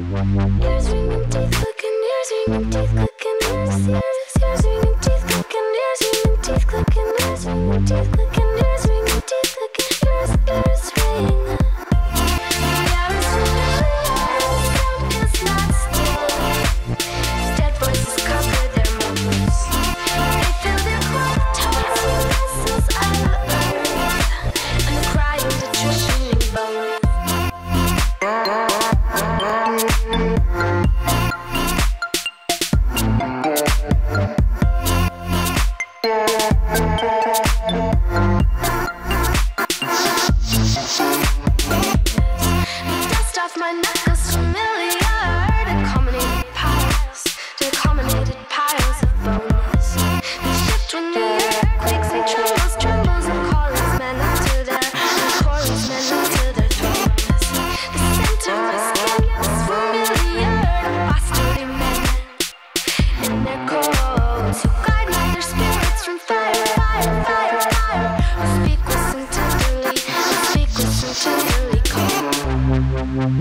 There's ringing teeth clicking, there's ringing teeth clicking.